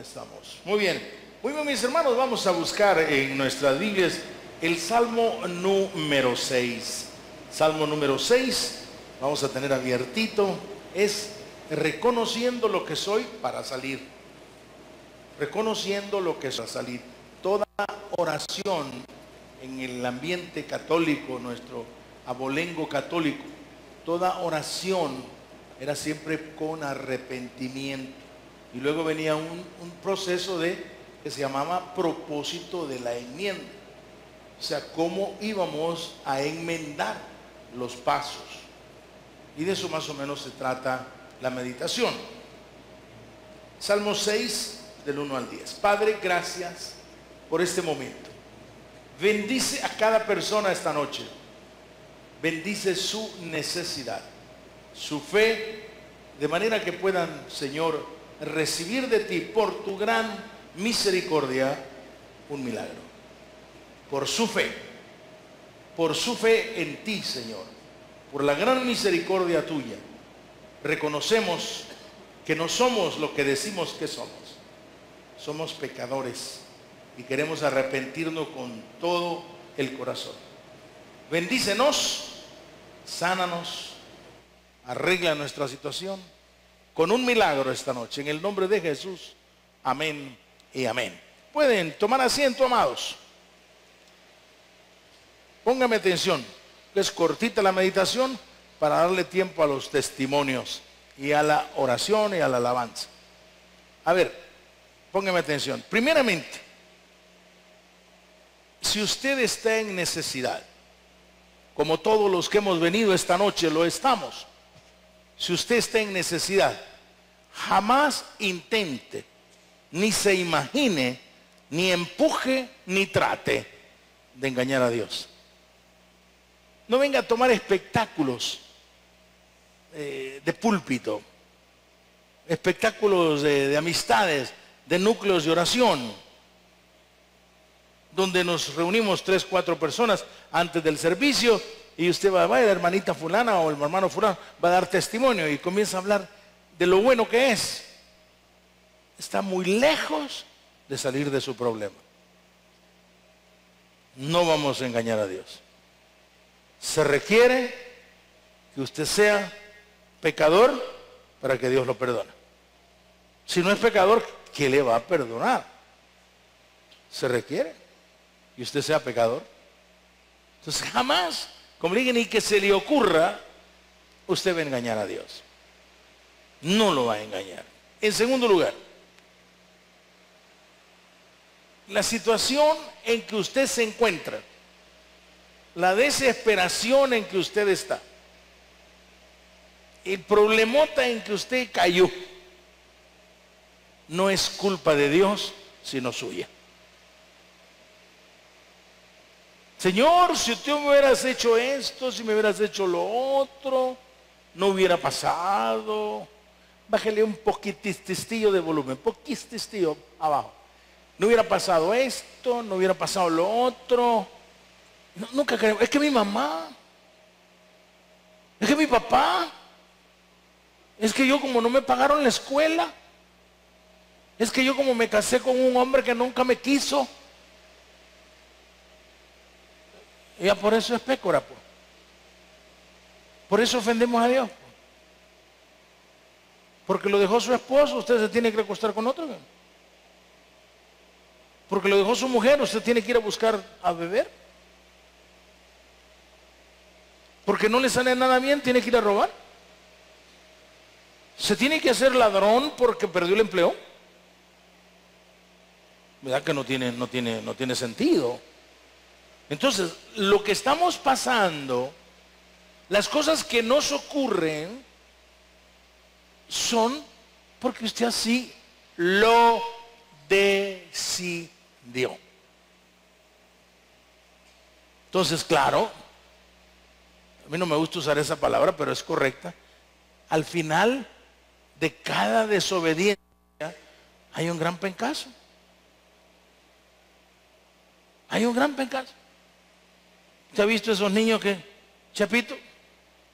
estamos. Muy bien. Muy bien, mis hermanos, vamos a buscar en nuestras Biblias el Salmo número 6. Salmo número 6, vamos a tener abiertito, es reconociendo lo que soy para salir. Reconociendo lo que soy para salir. Toda oración en el ambiente católico, nuestro abolengo católico, toda oración era siempre con arrepentimiento. Y luego venía un, proceso de que se llamaba propósito de la enmienda. O sea, cómo íbamos a enmendar los pasos. Y de eso más o menos se trata la meditación. Salmo 6, del 1 al 10. Padre, gracias por este momento. Bendice a cada persona esta noche. Bendice su necesidad, su fe, de manera que puedan, Señor, recibir de ti por tu gran misericordia un milagro. Por su fe, por su fe en ti, Señor, por la gran misericordia tuya, reconocemos que no somos lo que decimos que somos. Somos pecadores y queremos arrepentirnos con todo el corazón. Bendícenos, sánanos, arregla nuestra situación con un milagro esta noche. En el nombre de Jesús. Amén y amén. Pueden tomar asiento, amados. Póngame atención, es cortita la meditación para darle tiempo a los testimonios y a la oración y a la alabanza. A ver, póngame atención. Primeramente, si usted está en necesidad, como todos los que hemos venido esta noche lo estamos, si usted está en necesidad, jamás intente, ni se imagine, ni empuje, ni trate de engañar a Dios. No venga a tomar espectáculos eh, de púlpito, espectáculos de, de amistades, de núcleos de oración, donde nos reunimos tres, cuatro personas antes del servicio y usted va, va, la hermanita fulana o el hermano fulano va a dar testimonio y comienza a hablar de lo bueno que es. Está muy lejos de salir de su problema. No vamos a engañar a Dios. Se requiere que usted sea pecador para que Dios lo perdone. Si no es pecador, ¿qué le va a perdonar? Se requiere que usted sea pecador. Entonces jamás, como ni que se le ocurra, usted va a engañar a Dios. No lo va a engañar. En segundo lugar, la situación en que usted se encuentra, la desesperación en que usted está, el problemota en que usted cayó, no es culpa de Dios, sino suya. Señor, si tú me hubieras hecho esto, si me hubieras hecho lo otro, no hubiera pasado. Bájale un poquitistillo de volumen, poquitistillo abajo. No hubiera pasado esto, no hubiera pasado lo otro. nunca creo. Es que mi mamá, es que mi papá, es que yo como no me pagaron la escuela, es que yo como me casé con un hombre que nunca me quiso. Ya por eso es pécora, pues. Por eso ofendemos a Dios. Porque lo dejó su esposo, usted se tiene que recostar con otro. Porque lo dejó su mujer, usted tiene que ir a buscar a beber. Porque no le sale nada bien, tiene que ir a robar. Se tiene que hacer ladrón porque perdió el empleo. ¿Verdad que no tiene, no tiene, no tiene sentido? Entonces, lo que estamos pasando, las cosas que nos ocurren, son porque usted así lo decidió. Entonces, claro, a mí no me gusta usar esa palabra, pero es correcta. Al final de cada desobediencia hay un gran pencaso. Hay un gran pencaso. ¿Usted ha visto esos niños que, Chapito,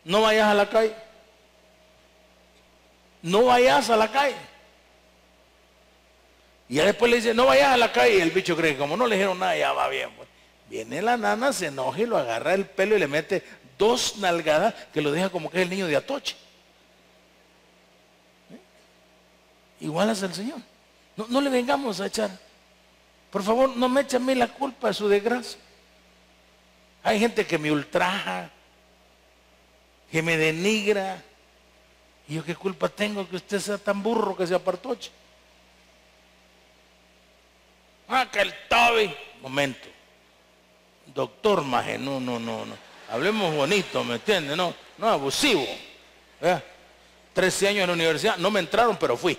no vayas a la calle? No vayas a la calle. Y ya después le dice, no vayas a la calle. Y el bicho cree que como no le dijeron nada, ya va bien. pues. Viene la nana, se enoja y lo agarra el pelo y le mete dos nalgadas que lo deja como que es el niño de Atoche. ¿Eh? Igual hace el Señor. No, no le vengamos a echar. Por favor, no me echen a mí la culpa de su desgracia. Hay gente que me ultraja, que me denigra. ¿Y yo qué culpa tengo que usted sea tan burro que se apartoche? Ah, que el Toby. Momento. Doctor Maje, no, no, no, no. Hablemos bonito, ¿me entiende? No, no abusivo. Trece años en la universidad, no me entraron, pero fui.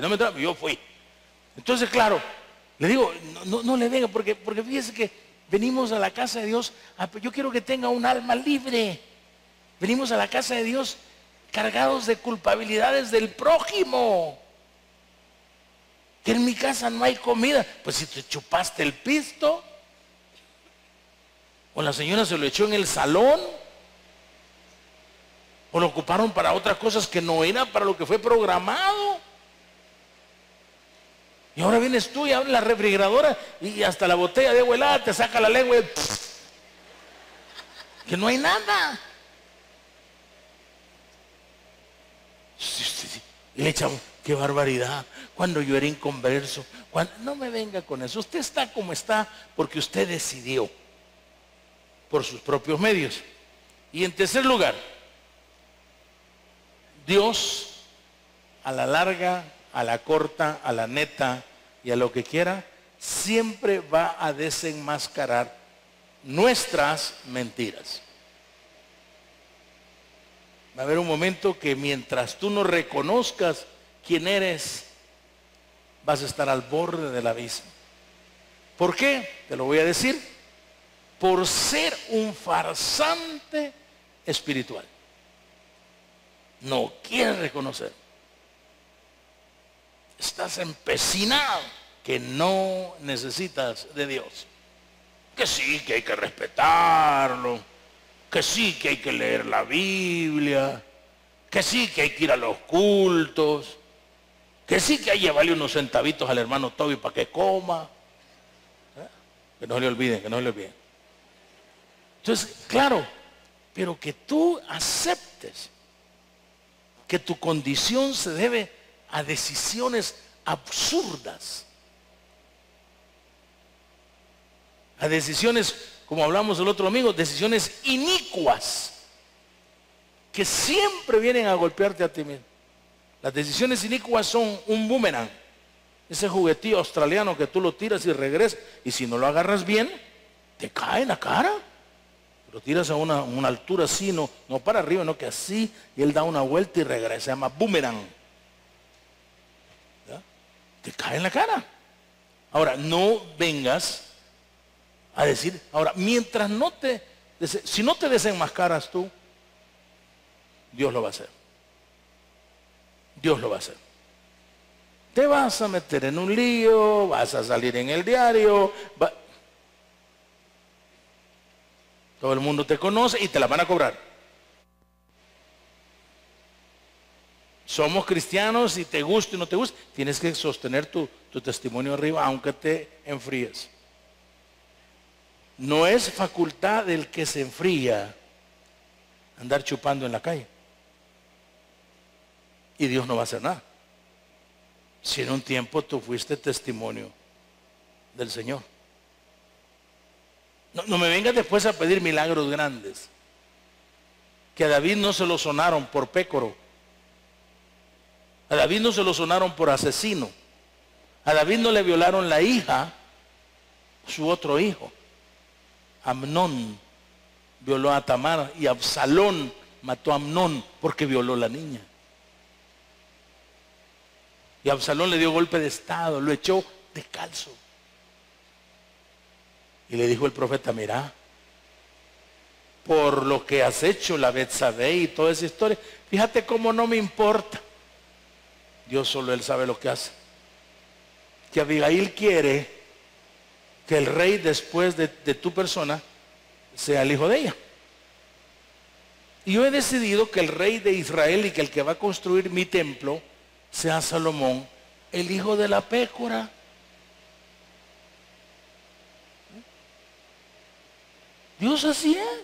No me entraron, yo fui. Entonces, claro, le digo, no, no, le venga, porque, porque fíjese que venimos a la casa de Dios, yo quiero que tenga un alma libre. Venimos a la casa de Dios cargados de culpabilidades del prójimo. Que en mi casa no hay comida. Pues si te chupaste el pisto, o la señora se lo echó en el salón, o lo ocuparon para otras cosas que no era para lo que fue programado. Y ahora vienes tú y abres la refrigeradora y hasta la botella de agua te saca la lengua y que no hay nada. Y le echamos, qué barbaridad. Cuando yo era inconverso, cuando, no me venga con eso. Usted está como está porque usted decidió por sus propios medios. Y en tercer lugar, Dios a la larga a la corta, a la neta y a lo que quiera, siempre va a desenmascarar nuestras mentiras. Va a haber un momento que mientras tú no reconozcas quién eres, vas a estar al borde del abismo. ¿Por qué? Te lo voy a decir. Por ser un farsante espiritual. No quieres reconocer estás empecinado que no necesitas de Dios. Que sí, que hay que respetarlo, que sí, que hay que leer la Biblia, que sí, que hay que ir a los cultos, que sí, que hay que llevarle unos centavitos al hermano Toby para que coma. ¿Eh? Que no le olviden, que no le olviden. Entonces, claro, pero que tú aceptes que tu condición se debe a decisiones absurdas. A decisiones, como hablamos el otro domingo, decisiones inicuas que siempre vienen a golpearte a ti mismo. Las decisiones inicuas son un boomerang. Ese juguetillo australiano que tú lo tiras y regresas. Y si no lo agarras bien, te cae en la cara. Lo tiras a una, altura así, no, no para arriba, no que así. Y él da una vuelta y regresa. Se llama boomerang te cae en la cara. Ahora, no vengas a decir, ahora, mientras no te, si no te desenmascaras tú, Dios lo va a hacer. Dios lo va a hacer. Te vas a meter en un lío, vas a salir en el diario, todo el mundo te conoce y te la van a cobrar. somos cristianos y te gusta y no te gusta, tienes que sostener tu, testimonio arriba aunque te enfríes. No es facultad del que se enfría andar chupando en la calle. Y Dios no va a hacer nada. Si en un tiempo tú fuiste testimonio del Señor. No, no me vengas después a pedir milagros grandes. Que a David no se lo sonaron por pécoro a David no se lo sonaron por asesino. A David no le violaron la hija, su otro hijo. Amnón violó a Tamar y Absalón mató a Amnón porque violó a la niña. Y Absalón le dio golpe de estado, lo echó descalzo. Y le dijo el profeta, mira, por lo que has hecho, la Betsabe y toda esa historia, fíjate cómo no me importa. Dios solo Él sabe lo que hace. Que Abigail quiere que el rey después de, tu persona sea el hijo de ella. Y yo he decidido que el rey de Israel y que el que va a construir mi templo sea Salomón el hijo de la pécora. Dios así es.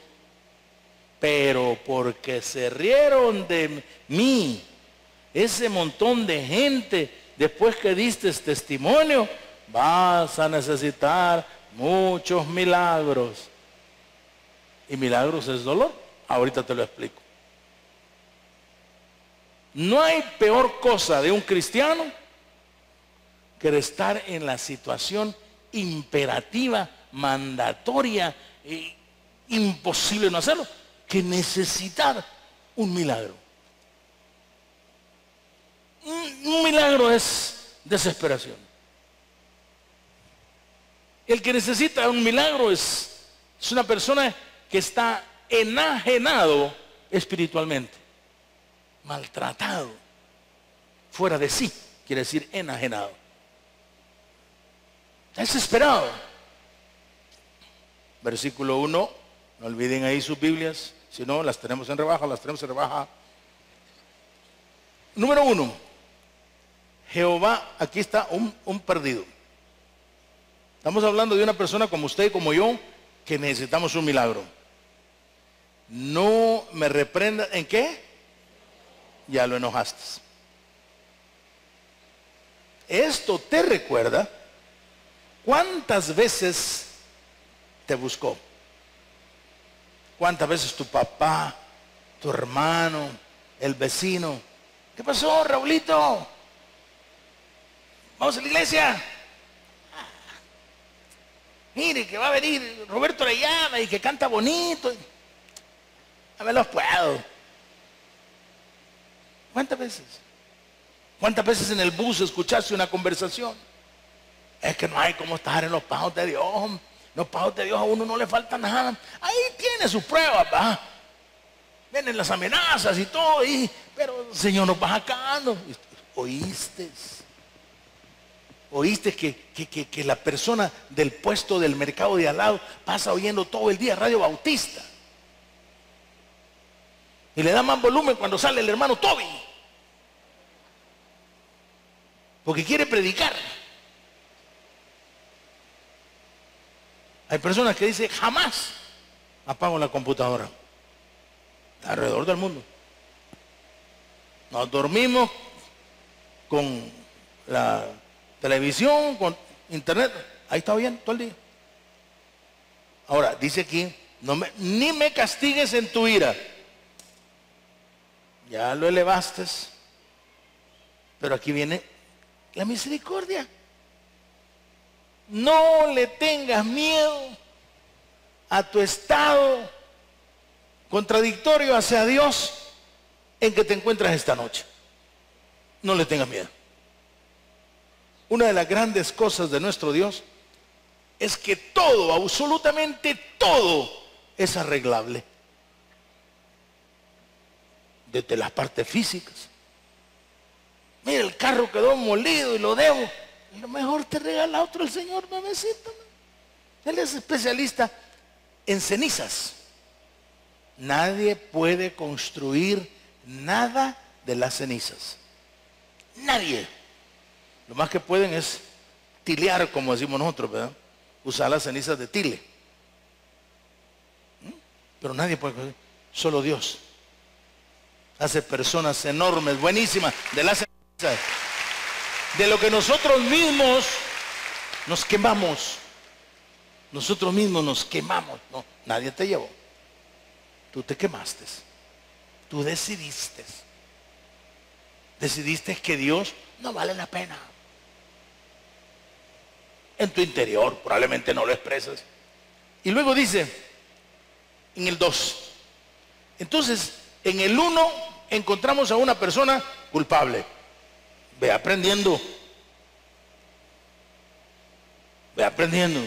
Pero porque se rieron de mí, ese montón de gente, después que diste testimonio, vas a necesitar muchos milagros. Y milagros es dolor. Ahorita te lo explico. No hay peor cosa de un cristiano que estar en la situación imperativa, mandatoria, imposible no hacerlo, que necesitar un milagro. Un milagro es desesperación. El que necesita un milagro es, una persona que está enajenado espiritualmente, maltratado, fuera de sí, quiere decir enajenado. Desesperado. Versículo 1, no olviden ahí sus Biblias, si no, las tenemos en rebaja, las tenemos en rebaja. Número 1, Jehová, aquí está un perdido. Estamos hablando de una persona como usted y como yo, que necesitamos un milagro. No me reprenda. ¿En qué? Ya lo enojaste. Esto te recuerda cuántas veces te buscó. Cuántas veces tu papá, tu hermano, el vecino. ¿Qué pasó, Raulito? Vamos a la iglesia. Mire que va a venir Roberto Orellana y que canta bonito. A ver, los puedo. ¿Cuántas veces? ¿Cuántas veces en el bus escuchaste una conversación? Es que no hay como estar en los pagos de Dios. Los pagos de Dios a uno no le falta nada. Ahí tiene sus pruebas, va. Vienen las amenazas y todo, y, pero Señor nos va sacando. ¿Oíste? ¿Oíste que, que, la persona del puesto del mercado de al lado pasa oyendo todo el día Radio Bautista? Y le da más volumen cuando sale el hermano Toby. Porque quiere predicar. Hay personas que dicen, jamás apago la computadora. Alrededor del mundo. Nos dormimos con la televisión, internet. Ahí está bien todo el día. Ahora, dice aquí, no me, ni me castigues en tu ira ya lo elevaste. Pero aquí viene la misericordia. No le tengas miedo a tu estado contradictorio hacia Dios en que te encuentras esta noche. No le tengas miedo. Una de las grandes cosas de nuestro Dios es que todo, absolutamente todo, es arreglable desde las partes físicas. Mira, el carro quedó molido y lo debo. Lo mejor te regala otro el Señor, mamecita. Él es especialista en cenizas. Nadie puede construir nada de las cenizas. Nadie. Lo más que pueden es tilear, como decimos nosotros, ¿verdad? Usar las cenizas de tile. ¿Mm? Pero nadie puede, solo Dios hace personas enormes, buenísimas, de las de lo que nosotros mismos nos quemamos. Nosotros mismos nos quemamos. No, nadie te llevó. Tú te quemaste. Tú decidiste. Decidiste que Dios no vale la pena. En tu interior probablemente no lo expresas. Y luego dice, en el 2, entonces en el 1 encontramos a una persona culpable. Ve aprendiendo. Ve aprendiendo.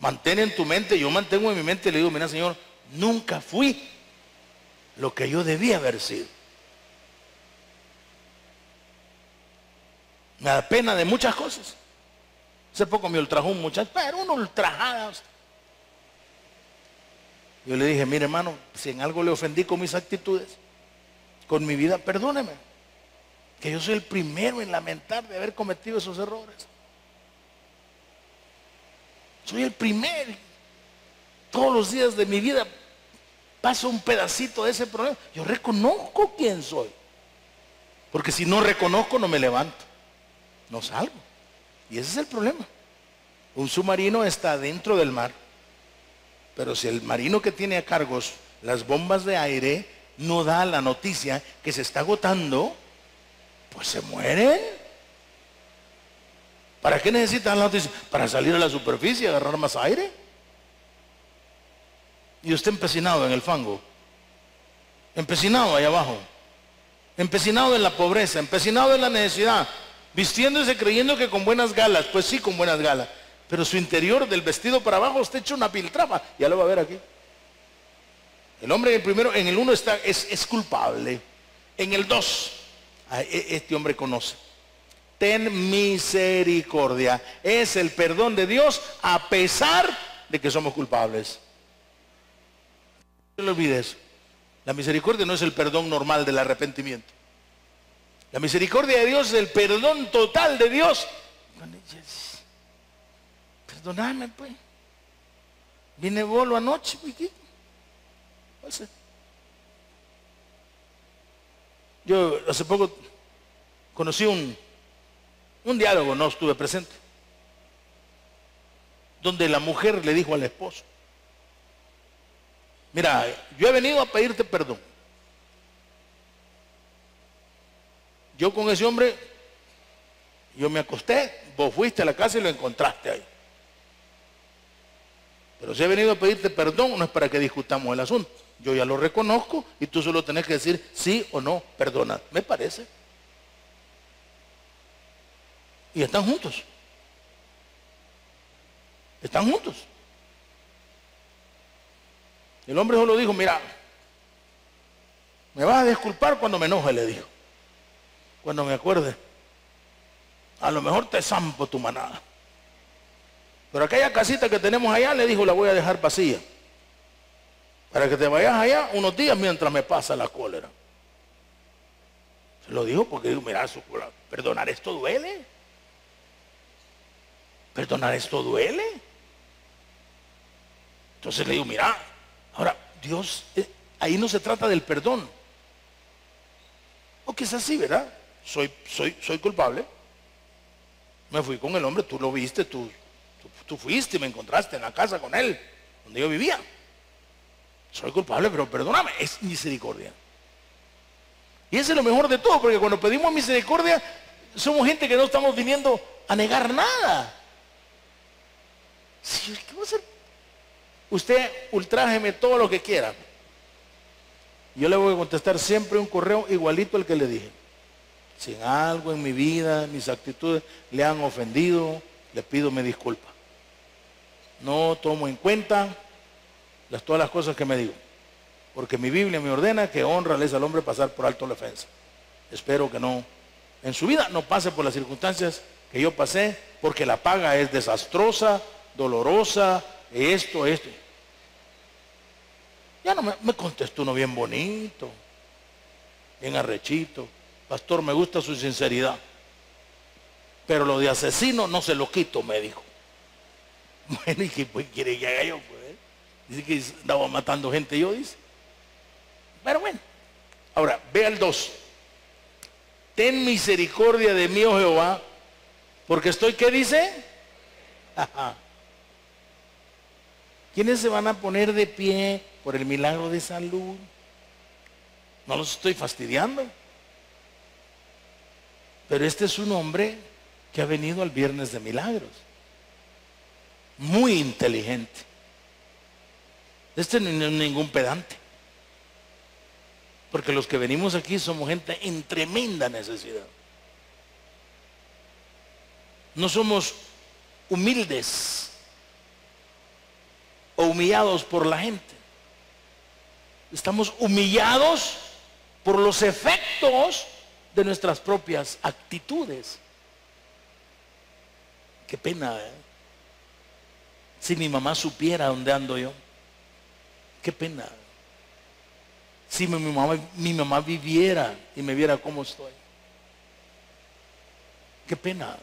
Mantén en tu mente, yo mantengo en mi mente le digo, mira Señor, nunca fui lo que yo debía haber sido. Me da pena de muchas cosas. Hace poco me ultrajó un muchacho, pero una ultrajada. Yo le dije, mire hermano, si en algo le ofendí con mis actitudes, con mi vida, perdóneme. que yo soy el primero en lamentar de haber cometido esos errores. Soy el primero. Todos los días de mi vida paso un pedacito de ese problema. Yo reconozco quién soy. Porque si no reconozco, no me levanto. No salgo. Y ese es el problema. Un submarino está dentro del mar. Pero si el marino que tiene a cargos las bombas de aire no da la noticia que se está agotando, pues se mueren. ¿Para qué necesitan la noticia? Para salir a la superficie y agarrar más aire. Y usted empecinado en el fango. Empecinado ahí abajo. Empecinado en la pobreza. Empecinado en la necesidad. Vistiéndose creyendo que con buenas galas. Pues sí, con buenas galas. Pero su interior del vestido para abajo está hecho una piltrafa. Ya lo va a ver aquí. El hombre en el primero, en el uno está, es, es culpable. En el dos, e, este hombre conoce. Ten misericordia. Es el perdón de Dios a pesar de que somos culpables. No lo olvides. La misericordia no es el perdón normal del arrepentimiento. La misericordia de Dios el perdón total de Dios. Perdóname, pues. Vine bolo anoche, Yo hace poco conocí un, un diálogo, no estuve presente, donde la mujer le dijo al esposo, mira, yo he venido a pedirte perdón. Yo con ese hombre, yo me acosté, vos fuiste a la casa y lo encontraste ahí. Pero si he venido a pedirte perdón, no es para que discutamos el asunto. Yo ya lo reconozco y tú solo tenés que decir sí o no, perdona. Me parece. Y están juntos. Están juntos. El hombre solo dijo, mira, me vas a disculpar cuando me enoje, le dijo. Cuando me acuerde. A lo mejor te zampo tu manada. Pero aquella casita que tenemos allá, le dijo, la voy a dejar vacía. Para que te vayas allá unos días mientras me pasa la cólera. Se lo dijo porque digo, mira, perdonar esto duele. Perdonar esto duele. Entonces le digo, mira, ahora Dios, eh, ahí no se trata del perdón. O que es así, ¿verdad? Soy, soy, soy culpable. Me fui con el hombre, tú lo viste, tú Tú fuiste y me encontraste en la casa con él, donde yo vivía. Soy culpable, pero perdóname, es misericordia. Y ese es lo mejor de todo, porque cuando pedimos misericordia, somos gente que no estamos viniendo a negar nada. ¿Qué va a? Usted ultrájeme todo lo que quiera. Yo le voy a contestar siempre un correo igualito al que le dije. Si en algo en mi vida, mis actitudes le han ofendido, le pido mi disculpa no tomo en cuenta las, todas las cosas que me digo. Porque mi Biblia me ordena que honra al hombre pasar por alto la ofensa. Espero que no, en su vida no pase por las circunstancias que yo pasé, porque la paga es desastrosa, dolorosa, esto, esto. Ya no me, me contestó uno bien bonito, bien arrechito. Pastor, me gusta su sinceridad. Pero lo de asesino no se lo quito, me dijo. Bueno, ¿y qué pues, quiere que haga yo? Pues? Dice que andaba matando gente yo, dice. Pero bueno. Ahora, ve al 2. Ten misericordia de mí, oh Jehová, porque estoy, ¿qué dice? ¿Quiénes se van a poner de pie por el milagro de salud? No los estoy fastidiando. Pero este es un hombre que ha venido al viernes de milagros muy inteligente. Este no es ningún pedante. Porque los que venimos aquí somos gente en tremenda necesidad. No somos humildes o humillados por la gente. Estamos humillados por los efectos de nuestras propias actitudes. Qué pena. ¿eh? Si mi mamá supiera dónde ando yo, qué pena. Si mi mamá, mi mamá viviera y me viera cómo estoy. qué pena.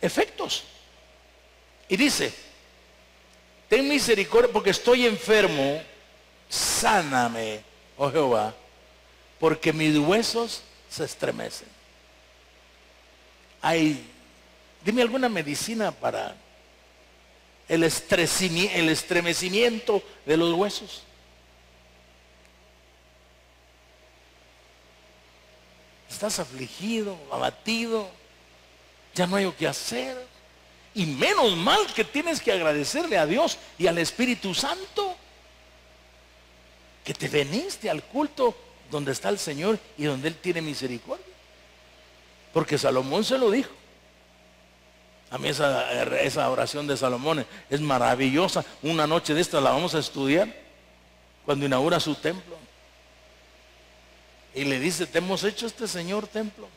Efectos. Y dice, ten misericordia porque estoy enfermo, sáname, oh Jehová, porque mis huesos se estremecen. Hay, dime alguna medicina para el, estremecimiento de los huesos. Estás afligido, abatido, ya no hay lo que hacer. Y menos mal que tienes que agradecerle a Dios y al Espíritu Santo que te veniste al culto donde está el Señor y donde Él tiene misericordia. Porque Salomón se lo dijo. A mí esa, esa oración de Salomón es maravillosa. Una noche de esta la vamos a estudiar cuando inaugura su templo. Y le dice, te hemos hecho este Señor templo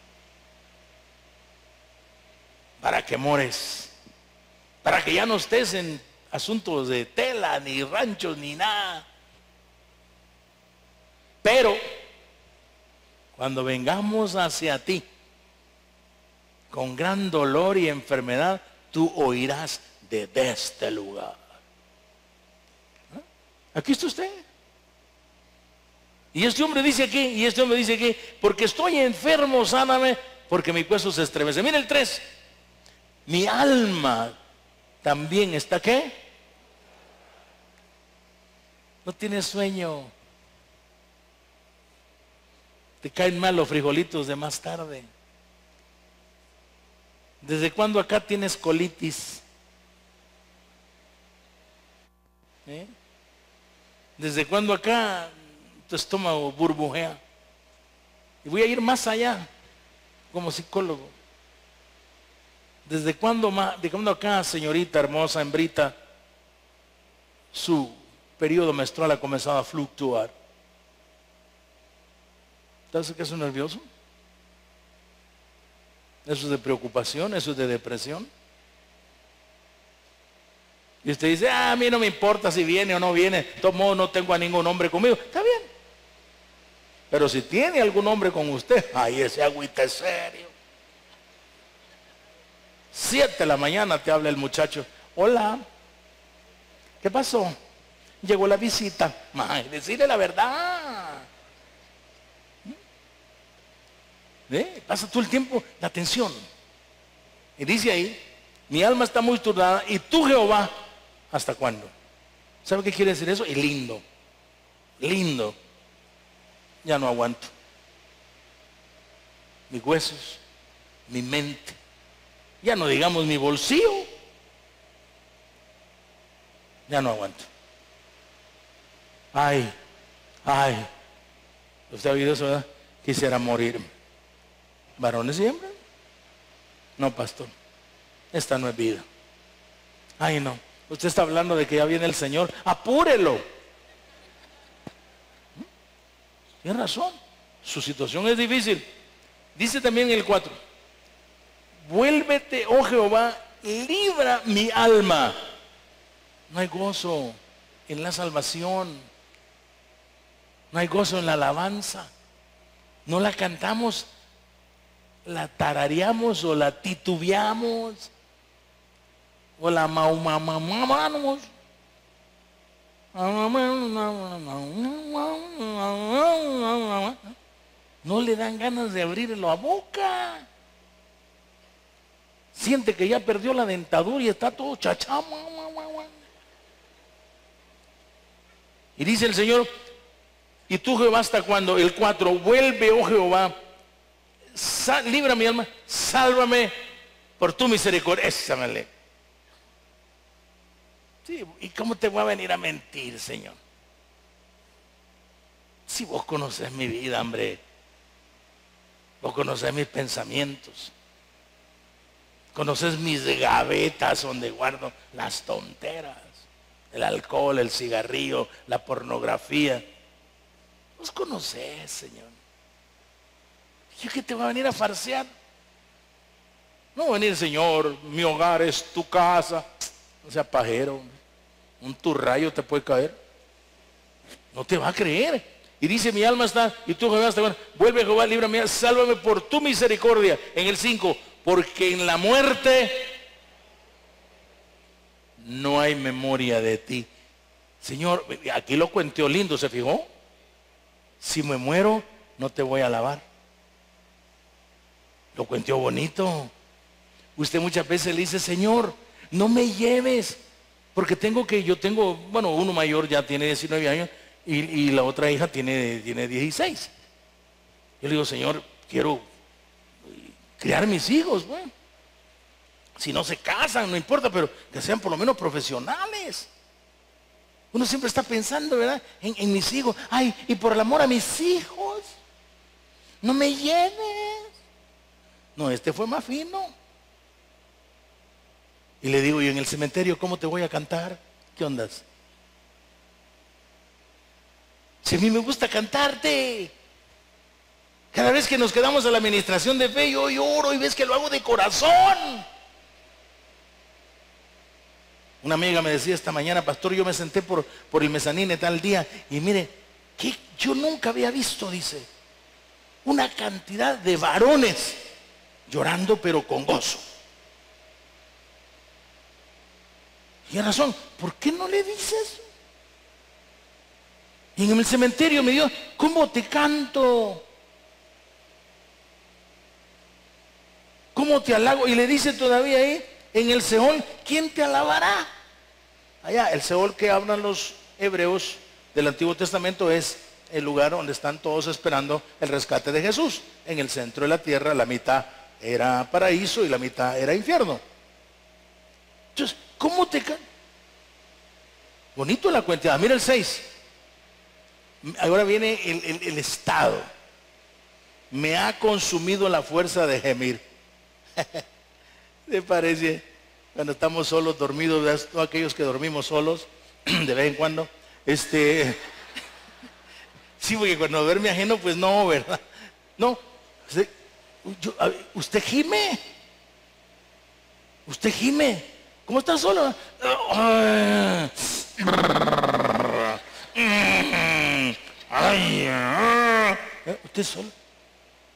para que mores, para que ya no estés en asuntos de tela, ni ranchos, ni nada. Pero cuando vengamos hacia ti con gran dolor y enfermedad, tú oirás de este lugar. ¿Ah? Aquí está usted. Y este hombre dice aquí, y este hombre dice aquí, porque estoy enfermo, sáname, porque mi cuerpo se estremece. Mira el 3. Mi alma también está qué? No tiene sueño. Te caen mal los frijolitos de más tarde. ¿Desde cuándo acá tienes colitis? ¿Eh? ¿Desde cuándo acá tu estómago burbujea? Y voy a ir más allá como psicólogo. ¿Desde cuándo, cuándo acá, señorita hermosa, hembrita, su periodo menstrual ha comenzado a fluctuar? ¿Estás es nervioso? ¿Eso es de preocupación? ¿Eso es de depresión? Y usted dice, ah, a mí no me importa si viene o no viene, de todos no tengo a ningún hombre conmigo. Está bien. Pero si tiene algún hombre con usted, ay, ese agüita es serio. Siete de la mañana te habla el muchacho. Hola. ¿Qué pasó? Llegó la visita. Ay, decirle la verdad. ¿Eh? Pasa todo el tiempo la atención. Y dice ahí, mi alma está muy turbada y tú Jehová, ¿hasta cuándo? ¿Sabe qué quiere decir eso? Y lindo. Lindo. Ya no aguanto. Mis huesos, mi mente, ya no digamos mi bolsillo. Ya no aguanto. Ay, ay. ¿Usted ha oído eso? Verdad? Quisiera morir. ¿Varones siempre? No, pastor. Esta no es vida. Ay, no. Usted está hablando de que ya viene el Señor. Apúrelo. Tiene razón. Su situación es difícil. Dice también el 4 vuélvete, oh Jehová, libra mi alma. No hay gozo en la salvación. No hay gozo en la alabanza. No la cantamos, la tarareamos o la titubeamos o la maumamamamos. No le dan ganas de abrir la boca. Siente que ya perdió la dentadura y está todo chachá. Y dice el Señor, y tú Jehová hasta cuando el 4, vuelve, oh Jehová, libra mi alma, sálvame por tu misericordia. Ésamele. Sí, ¿y cómo te voy a venir a mentir, Señor? Si vos conoces mi vida, hombre, vos conoces mis pensamientos. Conoces mis gavetas donde guardo las tonteras, el alcohol, el cigarrillo, la pornografía. Los conoces, Señor. Yo que te va a venir a farsear. No va a venir, Señor, mi hogar es tu casa. No sea pajero. Un turrayo te puede caer. No te va a creer. Y dice, mi alma está, y tú Jehová está, vuelve Jehová, líbrame, sálvame por tu misericordia. En el 5, porque en la muerte no hay memoria de ti. Señor, aquí lo cuenteó lindo, ¿se fijó? Si me muero, no te voy a alabar. Lo cuenteó bonito. Usted muchas veces le dice, Señor, no me lleves, porque tengo que, yo tengo, bueno, uno mayor ya tiene 19 años y, la otra hija tiene, tiene 16. Yo le digo, Señor, quiero criar mis hijos, bueno. Si no se casan, no importa, pero que sean por lo menos profesionales. Uno siempre está pensando, ¿verdad? En, en mis hijos. Ay, y por el amor a mis hijos, no me lleves. No, este fue más fino. Y le digo, ¿y en el cementerio cómo te voy a cantar? ¿Qué ondas? Si a mí me gusta cantarte. Cada vez que nos quedamos a la administración de fe, yo lloro y ves que lo hago de corazón. Una amiga me decía esta mañana, pastor, yo me senté por, por el mezanine tal día y mire, que yo nunca había visto, dice, una cantidad de varones llorando pero con gozo. Y razón, ¿por qué no le dices? Y en el cementerio me dio, ¿cómo te canto? ¿Cómo te halago? Y le dice todavía ahí, en el Seol, ¿quién te alabará? Allá, el Seol que hablan los hebreos del Antiguo Testamento es el lugar donde están todos esperando el rescate de Jesús. En el centro de la tierra, la mitad era paraíso y la mitad era infierno. Entonces, ¿cómo te canto? Bonito la cuenta. Mira el 6. Ahora viene el, estado. Me ha consumido la fuerza de gemir. ¿Te parece? Cuando estamos solos, dormidos, todos aquellos que dormimos solos, de vez en cuando, este, sí, porque cuando duerme ajeno, pues no, ¿verdad? No, usted gime, usted gime, ¿cómo está solo? Ah. ¿Eh? ¿Usted solo?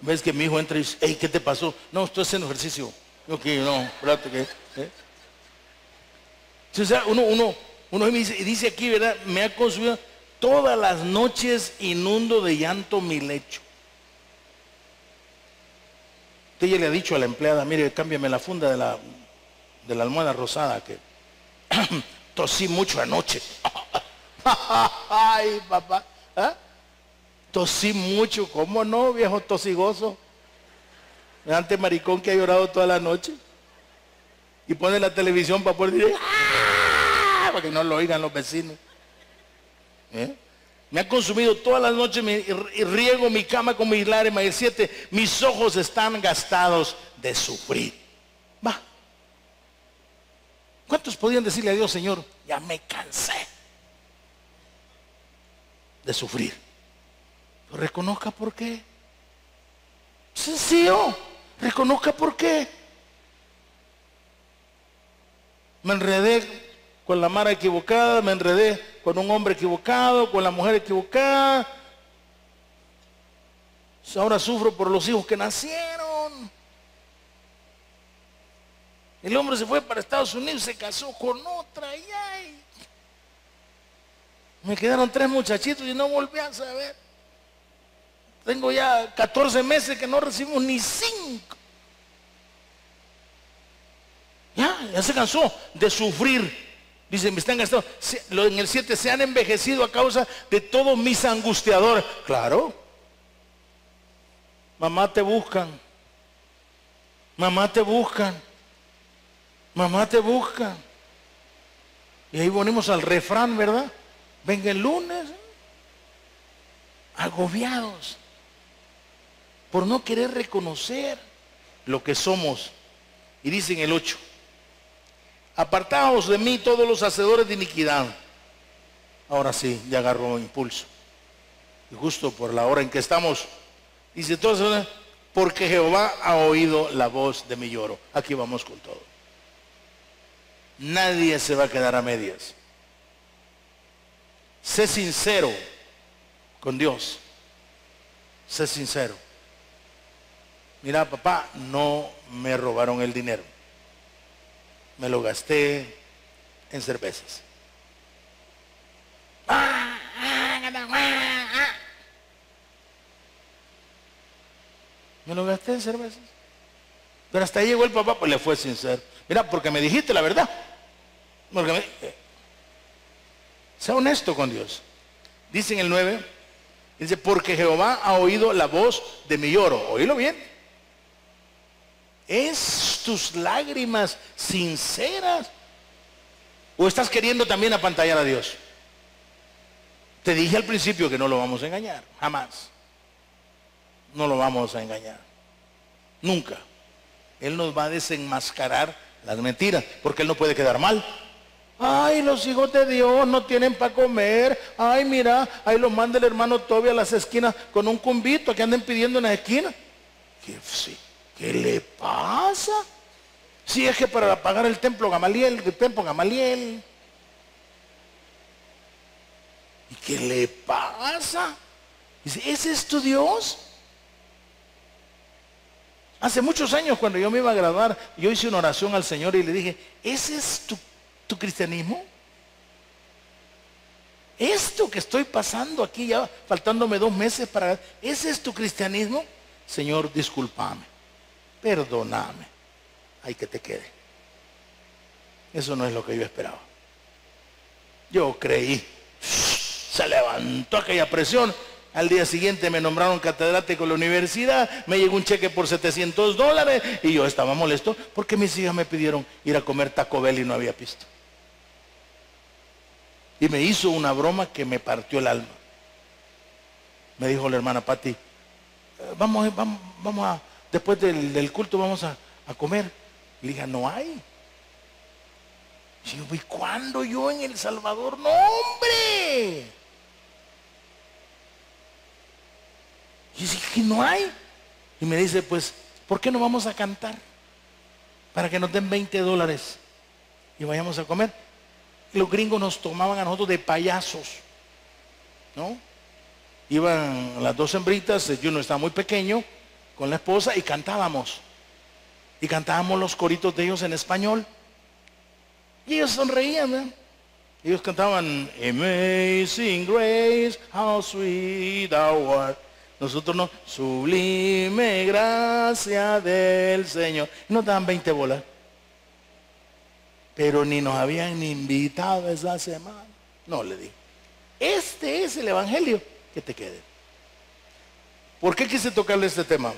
¿Ves que mi hijo entra y dice, ¿qué te pasó? No, estoy haciendo ejercicio. Ok, no, espérate que. ¿eh? O sea, uno, uno, uno dice, dice aquí, ¿verdad? Me ha consumido todas las noches inundo de llanto mi lecho. Usted ya le ha dicho a la empleada, mire, cámbiame la funda de la, de la almohada rosada, que tosí mucho anoche. Ay, papá. ¿Ah? Tosí mucho, ¿cómo no, viejo tosigoso? Ante maricón que ha llorado toda la noche. Y pone la televisión para poder decir, ¡Ah! para que no lo oigan los vecinos. ¿Eh? Me ha consumido todas las noches y riego mi cama con mis lágrimas. Y siete, mis ojos están gastados de sufrir. Va. ¿Cuántos podían decirle a Dios, Señor, ya me cansé de sufrir? reconozca por qué. Sencillo, reconozca por qué. Me enredé con la mara equivocada, me enredé con un hombre equivocado, con la mujer equivocada. Ahora sufro por los hijos que nacieron. El hombre se fue para Estados Unidos, se casó con otra. Me quedaron tres muchachitos y no volví a saber. Tengo ya 14 meses que no recibimos ni cinco. Ya, ya se cansó de sufrir. Dice, me están gastando. En el 7 se han envejecido a causa de todos mis angustiadores. Claro. Mamá te buscan. Mamá te buscan. Mamá te buscan. Y ahí venimos al refrán, ¿verdad? Venga el lunes. Agobiados por no querer reconocer lo que somos. Y dice en el 8, apartaos de mí todos los hacedores de iniquidad. Ahora sí, ya agarró impulso. Y justo por la hora en que estamos, dice entonces, porque Jehová ha oído la voz de mi lloro. Aquí vamos con todo. Nadie se va a quedar a medias. Sé sincero con Dios. Sé sincero. mira papá, no me robaron el dinero. Me lo gasté en cervezas. Me lo gasté en cervezas. Pero hasta ahí llegó el papá, pues le fue sincero. Mira, porque me dijiste la verdad. Porque me, sea honesto con Dios. Dice en el 9, dice, porque Jehová ha oído la voz de mi lloro. Oílo bien. ¿Es tus lágrimas sinceras? ¿O estás queriendo también apantallar a Dios? Te dije al principio que no lo vamos a engañar, jamás. No lo vamos a engañar. Nunca. Él nos va a desenmascarar las mentiras, porque Él no puede quedar mal. Ay, los hijos de Dios no tienen para comer. Ay, mira, ahí los manda el hermano Toby a las esquinas con un cumbito que anden pidiendo en la esquina. ¿Qué, ¿Qué le pasa? Si es que para pagar el templo Gamaliel, el templo Gamaliel. ¿Y qué le pasa? Dice, ¿ese es tu Dios? Hace muchos años cuando yo me iba a graduar, yo hice una oración al Señor y le dije, ¿ese es tu, tu cristianismo? Esto que estoy pasando aquí ya faltándome dos meses para... ¿Ese es tu cristianismo? Señor, discúlpame, perdóname, hay que te quede. Eso no es lo que yo esperaba. Yo creí, se levantó aquella presión al día siguiente me nombraron catedrático de la universidad, me llegó un cheque por 700 dólares y yo estaba molesto porque mis hijas me pidieron ir a comer Taco Bell y no había pisto. Y me hizo una broma que me partió el alma. Me dijo la hermana Patti, eh, vamos, vamos, vamos a, después del, culto vamos a, comer. Le dije, no hay. Y yo, ¿y cuándo yo en El Salvador? No, hombre. Y dije, no hay. Y me dice, pues, ¿por qué no vamos a cantar? Para que nos den 20 dólares y vayamos a comer. los gringos nos tomaban a nosotros de payasos. ¿No? Iban las dos hembritas, yo no estaba muy pequeño, con la esposa y cantábamos. Y cantábamos los coritos de ellos en español. Y ellos sonreían, ¿eh? Ellos cantaban Amazing Grace, how sweet thou art. Nosotros no, sublime gracia del Señor. Nos dan 20 bolas. Pero ni nos habían invitado esa semana. No, le dije. Este es el Evangelio. Que te quede. ¿Por qué quise tocarle este tema?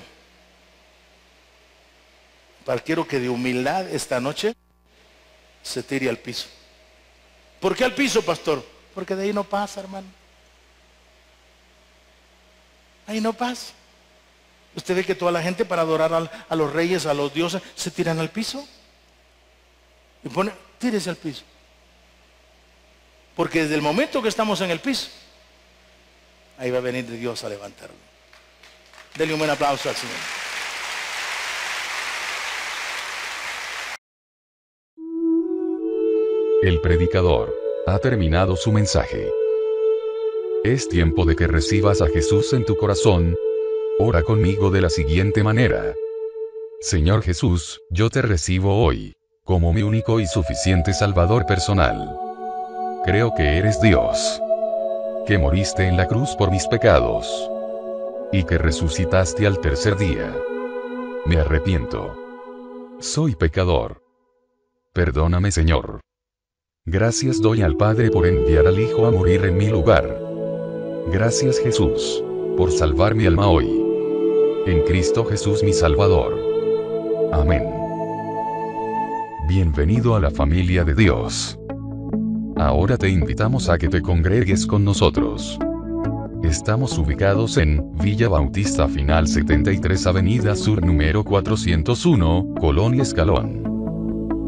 Para quiero que de humildad esta noche se tire al piso. ¿Por qué al piso, pastor? Porque de ahí no pasa, hermano. Ahí no pasa. Usted ve que toda la gente para adorar a los reyes, a los dioses, se tiran al piso. Y pone, tírese al piso. Porque desde el momento que estamos en el piso, ahí va a venir Dios a levantarlo. Denle un buen aplauso al Señor. El predicador ha terminado su mensaje. Es tiempo de que recibas a Jesús en tu corazón. Ora conmigo de la siguiente manera. Señor Jesús, yo te recibo hoy, como mi único y suficiente Salvador personal. Creo que eres Dios. Que moriste en la cruz por mis pecados. Y que resucitaste al tercer día. Me arrepiento. Soy pecador. Perdóname Señor. Gracias doy al Padre por enviar al Hijo a morir en mi lugar. Gracias Jesús, por salvar mi alma hoy. En Cristo Jesús mi Salvador. Amén. Bienvenido a la familia de Dios. Ahora te invitamos a que te congregues con nosotros. Estamos ubicados en Villa Bautista Final 73 Avenida Sur número 401, Colonia Escalón.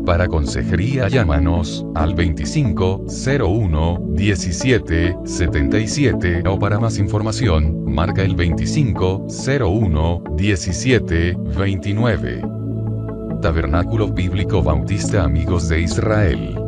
Para consejería llámanos al 25 01 17 77 o para más información, marca el 25 01 17 29. Tabernáculo Bíblico Bautista Amigos de Israel.